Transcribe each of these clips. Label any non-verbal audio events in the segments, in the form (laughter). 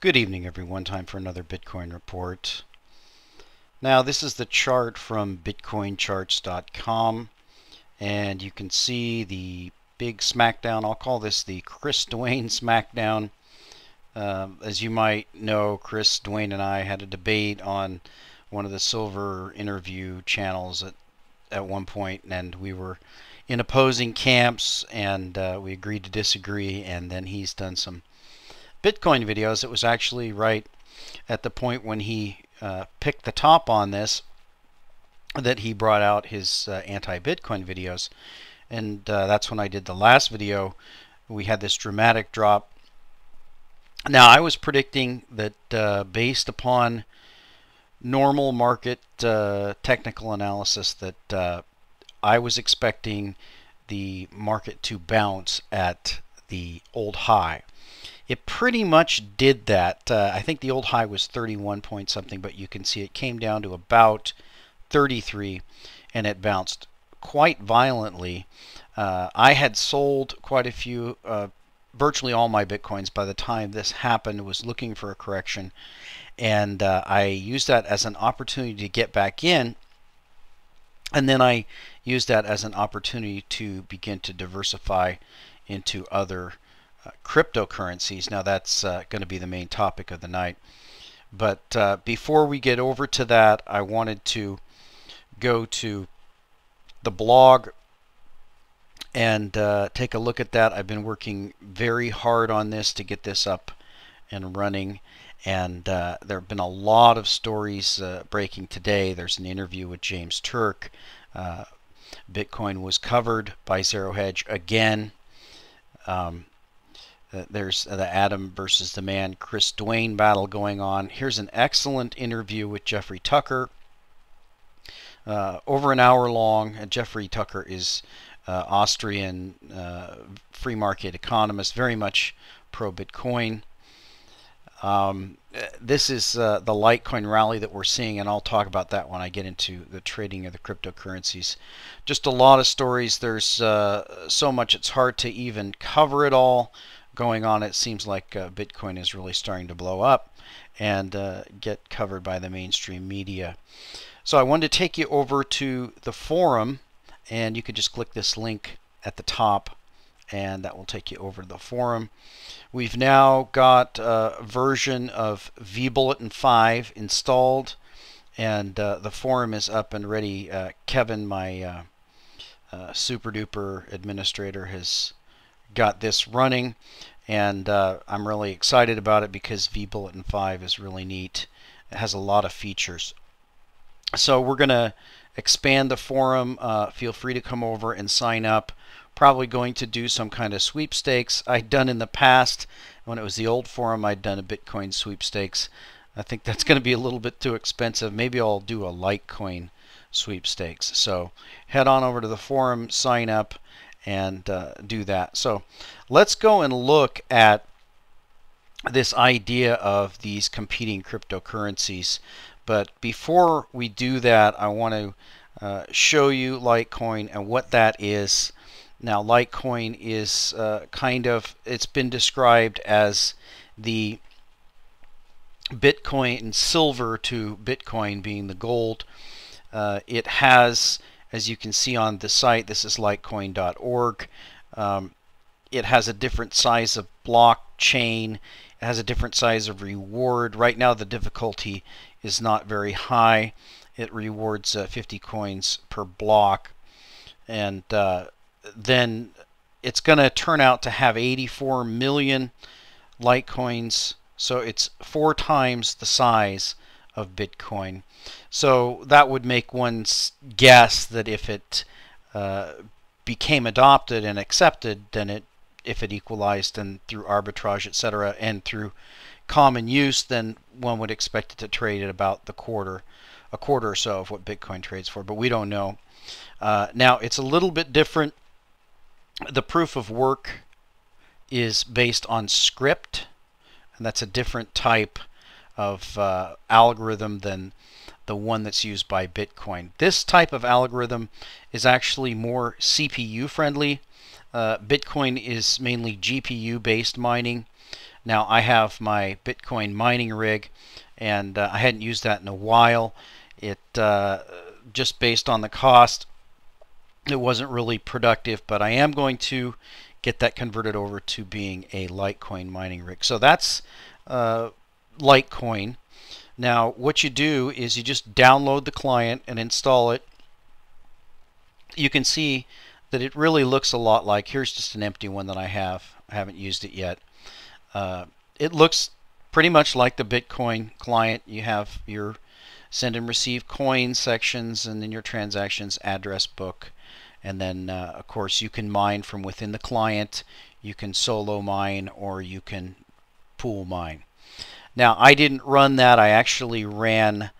Good evening, everyone. Time for another Bitcoin report. Now, this is the chart from BitcoinCharts.com, and you can see the big smackdown. I'll call this the Chris Duane (laughs) smackdown. Um, as you might know, Chris Duane and I had a debate on one of the silver interview channels at at one point, and we were in opposing camps, and uh, we agreed to disagree. And then he's done some Bitcoin videos. It was actually right at the point when he uh, picked the top on this that he brought out his uh, anti-Bitcoin videos. And uh, that's when I did the last video. We had this dramatic drop. Now, I was predicting that uh, based upon normal market uh, technical analysis that uh, I was expecting the market to bounce at the old high. It pretty much did that. Uh, I think the old high was 31 point something, but you can see it came down to about 33 and it bounced quite violently. Uh, I had sold quite a few, uh, virtually all my bitcoins by the time this happened, was looking for a correction. And uh, I used that as an opportunity to get back in. And then I used that as an opportunity to begin to diversify into other uh, cryptocurrencies. Now that's uh, going to be the main topic of the night. But uh, before we get over to that, I wanted to go to the blog and uh, take a look at that. I've been working very hard on this to get this up and running. And uh, there have been a lot of stories uh, breaking today. There's an interview with James Turk. Bitcoin was covered by Zero Hedge again. Um, there's the Adam versus the man Chris Duane battle going on. Here's an excellent interview with Jeffrey Tucker. Uh, over an hour long. Uh, Jeffrey Tucker is uh, Austrian uh, free market economist, very much pro Bitcoin. Um, this is uh, the Litecoin rally that we're seeing, and I'll talk about that when I get into the trading of the cryptocurrencies. Just a lot of stories. There's so much it's hard to even cover it all going on, it seems like uh, Bitcoin is really starting to blow up and uh, get covered by the mainstream media. So I wanted to take you over to the forum, and you could just click this link at the top, and that will take you over to the forum. We've now got a version of vBulletin 5 installed, and uh, the forum is up and ready. Uh, Kevin, my uh, uh, super duper administrator, has got this running and uh, I'm really excited about it because vBulletin 5 is really neat. It has a lot of features. So we're going to expand the forum. Uh, feel free to come over and sign up. Probably going to do some kind of sweepstakes. I'd done in the past, when it was the old forum, I'd done a Bitcoin sweepstakes. I think that's going to be a little bit too expensive. Maybe I'll do a Litecoin sweepstakes. So head on over to the forum, sign up, and uh, do that. So let's go and look at this idea of these competing cryptocurrencies. But before we do that, I want to uh, show you Litecoin and what that is. Now, Litecoin is uh, kind of, it's been described as the Bitcoin and silver to Bitcoin being the gold. Uh, it has as you can see on the site, this is litecoin.org. Um, it has a different size of blockchain. It has a different size of reward. Right now, the difficulty is not very high. It rewards uh, 50 coins per block. And uh, then it's going to turn out to have 84 million Litecoins. So it's four times the size of Bitcoin. So that would make one guess that if it uh, became adopted and accepted, then it, if it equalized and through arbitrage, etc., and through common use, then one would expect it to trade at about the quarter, a quarter or so of what Bitcoin trades for. But we don't know. Uh, now it's a little bit different. The proof of work is based on scrypt, and that's a different type of uh, algorithm than the one that's used by Bitcoin. This type of algorithm is actually more CPU friendly. Uh, Bitcoin is mainly GPU based mining. Now I have my Bitcoin mining rig and uh, I hadn't used that in a while. It uh, just based on the cost, it wasn't really productive, but I am going to get that converted over to being a Litecoin mining rig. So that's uh, Litecoin. Now what you do is you just download the client and install it. You can see that it really looks a lot like, here's just an empty one that I have. I haven't used it yet. Uh, it looks pretty much like the Bitcoin client. You have your send and receive coin sections and then your transactions address book. And then, uh, of course, you can mine from within the client. You can solo mine or you can pool mine. Now, I didn't run that. I actually ran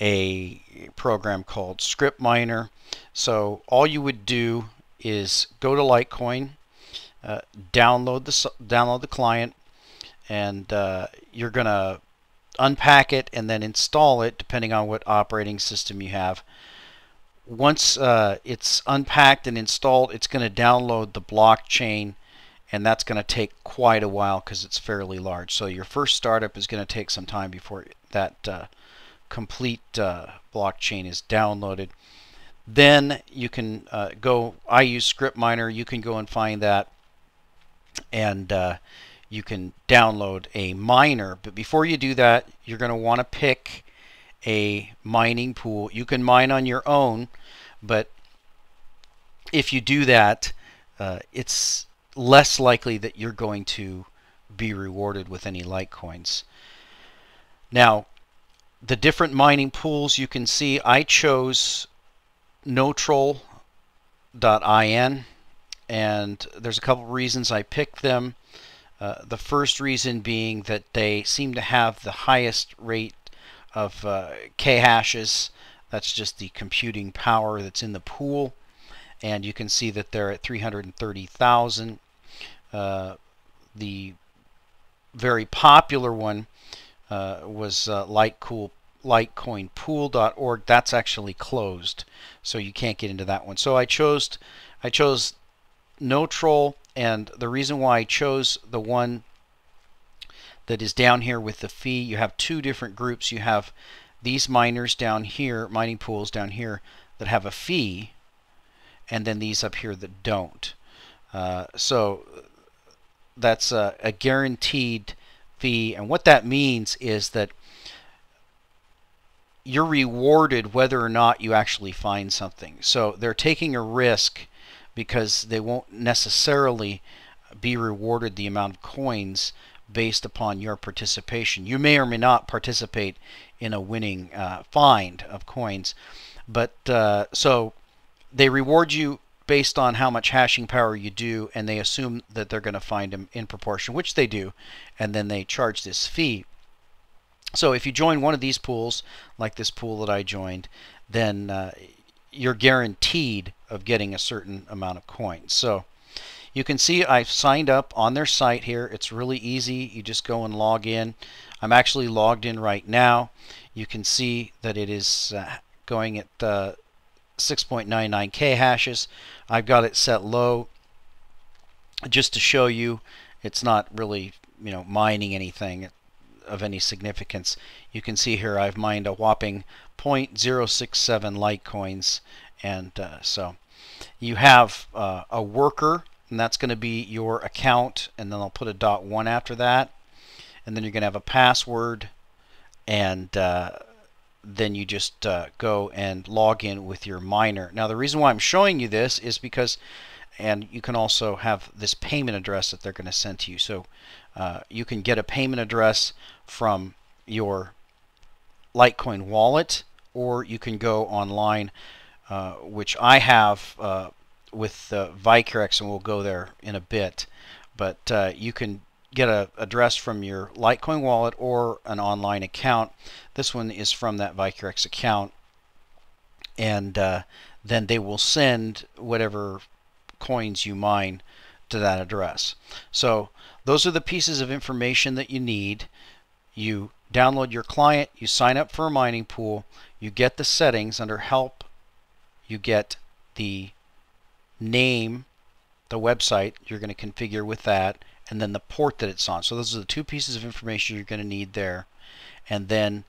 a program called Scrypt Miner. So all you would do is go to Litecoin, uh, download the download the client, and uh, you're gonna unpack it and then install it depending on what operating system you have. Once uh, it's unpacked and installed, it's going to download the blockchain and that's going to take quite a while because it's fairly large. So your first startup is going to take some time before that uh, complete uh, blockchain is downloaded. Then you can uh, go, I use Scrypt Miner, you can go and find that and uh, you can download a miner. But before you do that, you're going to want to pick a mining pool. You can mine on your own, but if you do that, uh, it's less likely that you're going to be rewarded with any Litecoins. Now, the different mining pools you can see, I chose Notroll.in and there's a couple reasons I picked them. Uh, the first reason being that they seem to have the highest rate of uh, K hashes. That's just the computing power that's in the pool. And you can see that they're at 330,000. Uh, the very popular one uh, was uh, Litecool litecoinpool.org that's actually closed so you can't get into that one. So I chose I chose Notroll and the reason why I chose the one that is down here with the fee you have two different groups. You have these miners down here mining pools down here that have a fee and then these up here that don't. Uh, so that's a, a guaranteed fee and what that means is that you're rewarded whether or not you actually find something. So they're taking a risk because they won't necessarily be rewarded the amount of coins based upon your participation. You may or may not participate in a winning uh, find of coins, but uh, so they reward you based on how much hashing power you do, and they assume that they're going to find them in proportion, which they do, and then they charge this fee. So if you join one of these pools, like this pool that I joined, then uh, you're guaranteed of getting a certain amount of coins. So you can see I've signed up on their site here. It's really easy. You just go and log in. I'm actually logged in right now. You can see that it is uh, going at uh, 6.99k hashes. I've got it set low just to show you it's not really you know mining anything of any significance. You can see here I've mined a whopping 0.067 Litecoins and uh, so you have uh, a worker and that's going to be your account and then I'll put a dot one after that and then you're going to have a password and uh, then you just uh, go and log in with your miner. Now the reason why I'm showing you this is because and you can also have this payment address that they're going to send to you. So uh, you can get a payment address from your Litecoin wallet or you can go online uh, which I have uh, with uh, Vicarex and we'll go there in a bit but uh, you can get a address from your Litecoin wallet or an online account. This one is from that Vicarex account. And uh, then they will send whatever coins you mine to that address. So those are the pieces of information that you need. You download your client, you sign up for a mining pool, you get the settings. Under help, you get the name, the website. You're going to configure with that, and then the port that it's on. So those are the two pieces of information you're going to need there. And then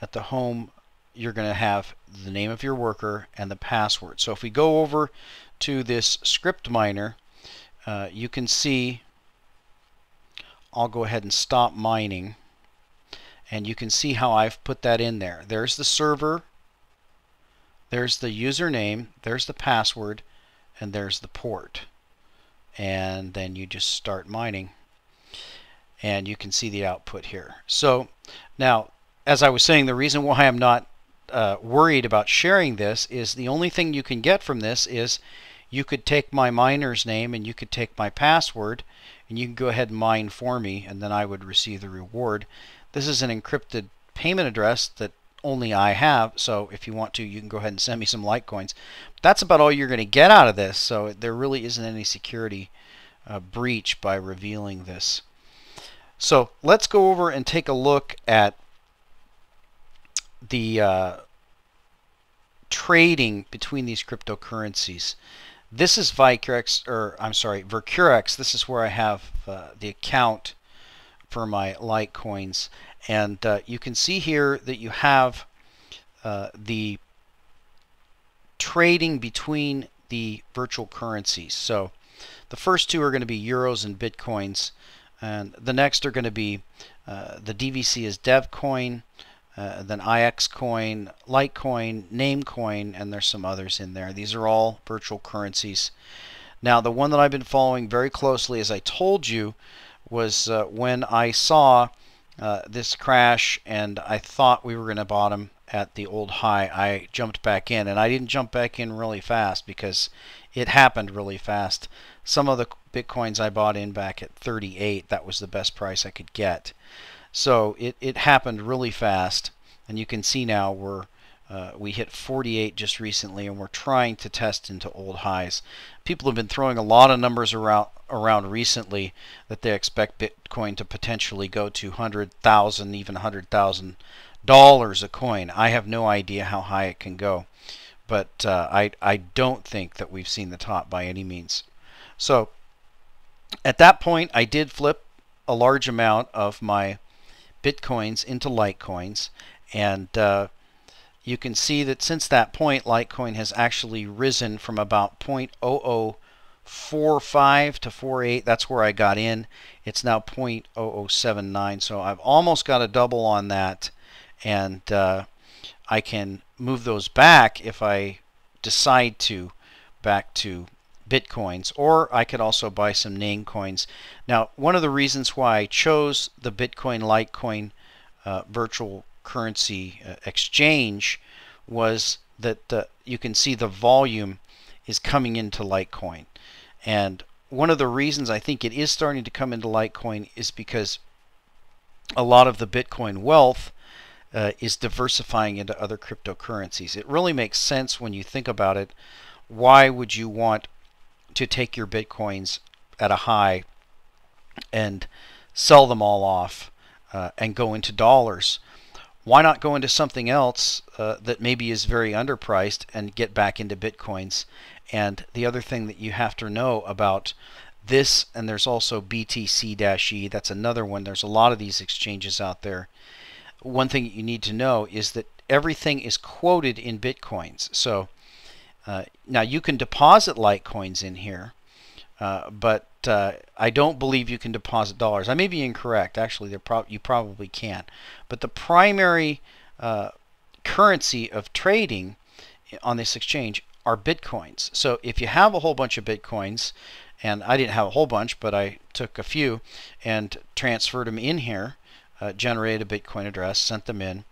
at the home, you're going to have the name of your worker and the password. So if we go over to this scrypt miner, uh, you can see I'll go ahead and stop mining and you can see how I've put that in there. There's the server, there's the username, there's the password, and there's the port. And then you just start mining and you can see the output here. So now, as I was saying, the reason why I'm not uh, worried about sharing this is the only thing you can get from this is you could take my miner's name and you could take my password and you can go ahead and mine for me and then I would receive the reward. This is an encrypted payment address that only I have, so if you want to, you can go ahead and send me some Litecoins. That's about all you're going to get out of this, so there really isn't any security uh, breach by revealing this. So let's go over and take a look at the uh, trading between these cryptocurrencies. This is Vicurex, or I'm sorry, Vircurex. This is where I have uh, the account for my Litecoins. And uh, you can see here that you have uh, the trading between the virtual currencies. So the first two are going to be euros and bitcoins. And the next are going to be uh, the DVC is DevCoin, uh, then IX Coin, Litecoin, Namecoin, and there's some others in there. These are all virtual currencies. Now, the one that I've been following very closely, as I told you, was uh, when I saw uh, this crash and I thought we were going to bottom at the old high. I jumped back in, and I didn't jump back in really fast because it happened really fast. Some of the bitcoins I bought in back at 38, that was the best price I could get. So it, it happened really fast, and you can see now we're uh, we hit 48 just recently, and we're trying to test into old highs. People have been throwing a lot of numbers around around recently that they expect Bitcoin to potentially go to 100,000, even 100,000 dollars a coin. I have no idea how high it can go, but uh, I I don't think that we've seen the top by any means. So at that point, I did flip a large amount of my bitcoins into Litecoins, and uh, you can see that since that point, Litecoin has actually risen from about 0.0045 to 48. That's where I got in. It's now 0.0079, so I've almost got a double on that, and uh, I can move those back if I decide to back to bitcoins or I could also buy some Namecoins. Now one of the reasons why I chose the Bitcoin Litecoin uh, virtual currency uh, exchange was that uh, you can see the volume is coming into Litecoin and one of the reasons I think it is starting to come into Litecoin is because a lot of the Bitcoin wealth uh, is diversifying into other cryptocurrencies. It really makes sense when you think about it. Why would you want to take your bitcoins at a high and sell them all off uh, and go into dollars. Why not go into something else uh, that maybe is very underpriced and get back into bitcoins? And the other thing that you have to know about this, and there's also BTC-E, that's another one. There's a lot of these exchanges out there. One thing you need to know is that everything is quoted in bitcoins. So uh, now you can deposit Litecoins in here, uh, but uh, I don't believe you can deposit dollars. I may be incorrect. Actually, pro you probably can. But the primary uh, currency of trading on this exchange are bitcoins. So if you have a whole bunch of bitcoins, and I didn't have a whole bunch, but I took a few and transferred them in here, uh, generated a Bitcoin address, sent them in,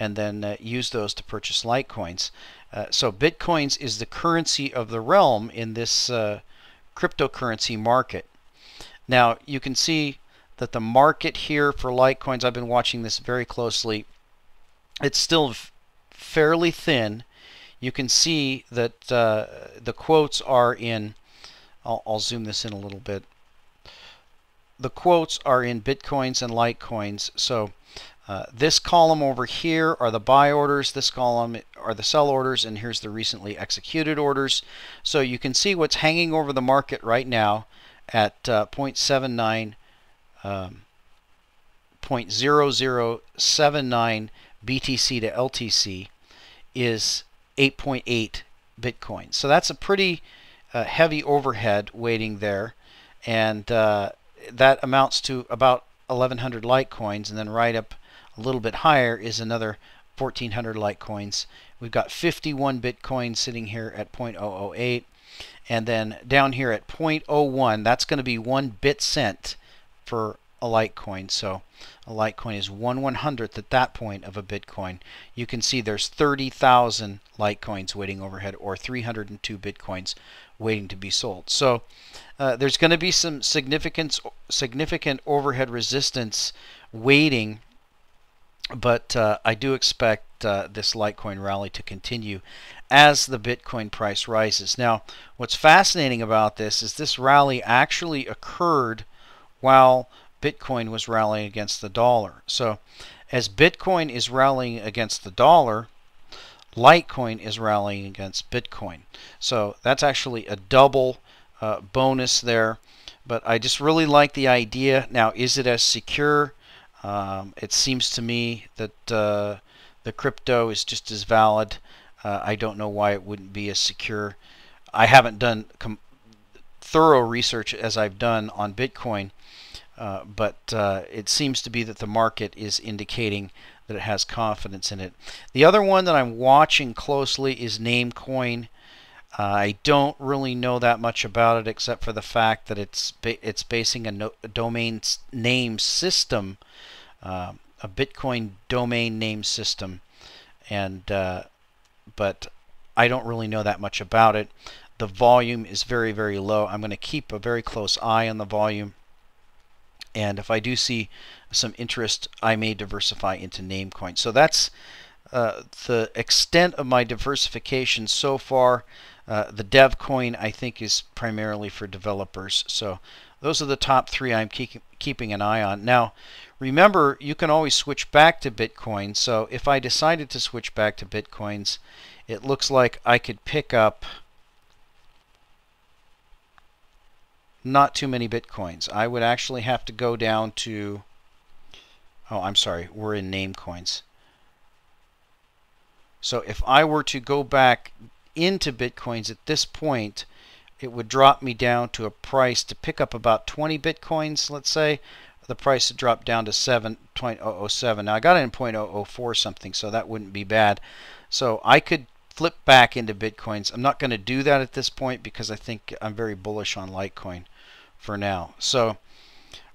and then uh, used those to purchase Litecoins. Uh, so Bitcoins is the currency of the realm in this uh, cryptocurrency market. Now you can see that the market here for Litecoins, I've been watching this very closely, it's still fairly thin. You can see that uh, the quotes are in, I'll, I'll zoom this in a little bit. The quotes are in Bitcoins and Litecoins. So uh, this column over here are the buy orders, this column are the sell orders, and here's the recently executed orders. So you can see what's hanging over the market right now, at uh, 0.79 um, 0.0079 BTC to LTC is 8.8 Bitcoin. So that's a pretty uh, heavy overhead waiting there, and uh, that amounts to about 1,100 Litecoins, and then right up a little bit higher is another 1,400 Litecoins. We've got 51 Bitcoin sitting here at 0.008, and then down here at 0.01, that's going to be one bit cent for a Litecoin. So a Litecoin is one one hundredth at that point of a Bitcoin. You can see there's 30,000 Litecoins waiting overhead, or 302 Bitcoins waiting to be sold. So uh, there's going to be some significant significant overhead resistance waiting, but uh, I do expect uh, this Litecoin rally to continue as the Bitcoin price rises. Now, what's fascinating about this is this rally actually occurred while Bitcoin was rallying against the dollar. So, as Bitcoin is rallying against the dollar, Litecoin is rallying against Bitcoin. So that's actually a double uh, bonus there. But I just really like the idea. Now, is it as secure? Um, it seems to me that uh, the crypto is just as valid. Uh, I don't know why it wouldn't be as secure. I haven't done thorough research as I've done on Bitcoin, uh, but uh, it seems to be that the market is indicating that it has confidence in it. The other one that I'm watching closely is Namecoin. Uh, I don't really know that much about it except for the fact that it's it's basing a, no a, domain name system, uh, a Bitcoin domain name system, and but I don't really know that much about it. The volume is very very low. I'm going to keep a very close eye on the volume, and if I do see some interest, I may diversify into Namecoin. So that's uh, the extent of my diversification so far. Uh, the DevCoin I think is primarily for developers. So those are the top three I'm keep, keeping an eye on. Now, remember, you can always switch back to Bitcoin. So if I decided to switch back to Bitcoins, it looks like I could pick up not too many Bitcoins. I would actually have to go down to Oh, I'm sorry. We're in Namecoins. So if I were to go back into Bitcoins at this point, it would drop me down to a price to pick up about 20 Bitcoins, let's say. The price would drop down to 7.007. Now I got it in 0.004 something, so that wouldn't be bad. So I could flip back into Bitcoins. I'm not going to do that at this point because I think I'm very bullish on Litecoin for now. So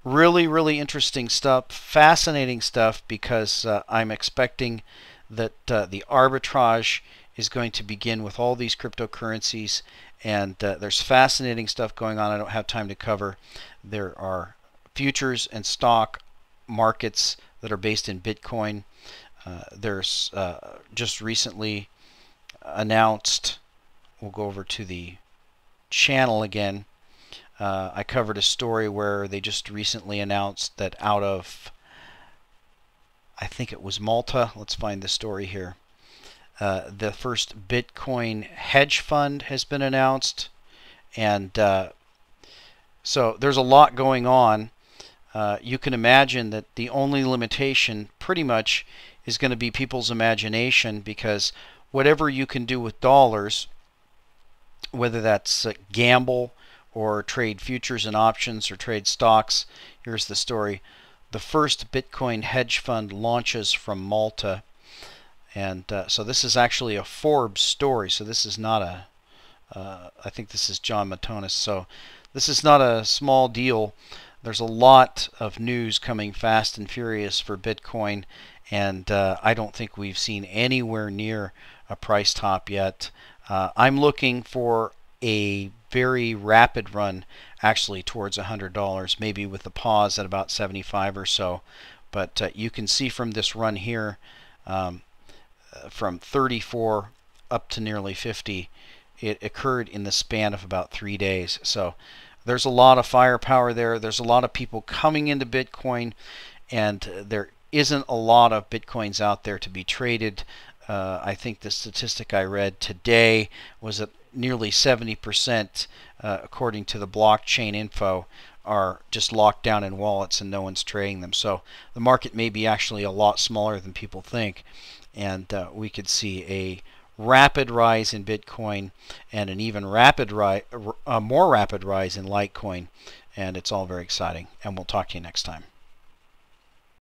really, really interesting stuff, fascinating stuff because uh, I'm expecting that uh, the arbitrage is going to begin with all these cryptocurrencies and uh, there's fascinating stuff going on I don't have time to cover. There are futures and stock markets that are based in Bitcoin. Uh, there's uh, just recently announced, we'll go over to the channel again, uh, I covered a story where they just recently announced that out of, I think it was Malta, let's find the story here. Uh, the first Bitcoin hedge fund has been announced. And uh, so there's a lot going on. Uh, you can imagine that the only limitation pretty much is going to be people's imagination because whatever you can do with dollars, whether that's gamble, or trade futures and options or trade stocks. Here's the story. The first Bitcoin hedge fund launches from Malta. And uh, so this is actually a Forbes story. So this is not a. Uh, I think this is Jon Matonis. So this is not a small deal. There's a lot of news coming fast and furious for Bitcoin. And uh, I don't think we've seen anywhere near a price top yet. Uh, I'm looking for a very rapid run actually towards $100, maybe with a pause at about 75 or so. But uh, you can see from this run here, um, uh, from 34 up to nearly 50, it occurred in the span of about three days. So there's a lot of firepower there. There's a lot of people coming into Bitcoin, and there isn't a lot of Bitcoins out there to be traded. Uh, I think the statistic I read today was that nearly 70%, uh, according to the blockchain info, are just locked down in wallets and no one's trading them. So the market may be actually a lot smaller than people think, and uh, we could see a rapid rise in Bitcoin and an even rapid rise, a more rapid rise in Litecoin, and it's all very exciting. And we'll talk to you next time.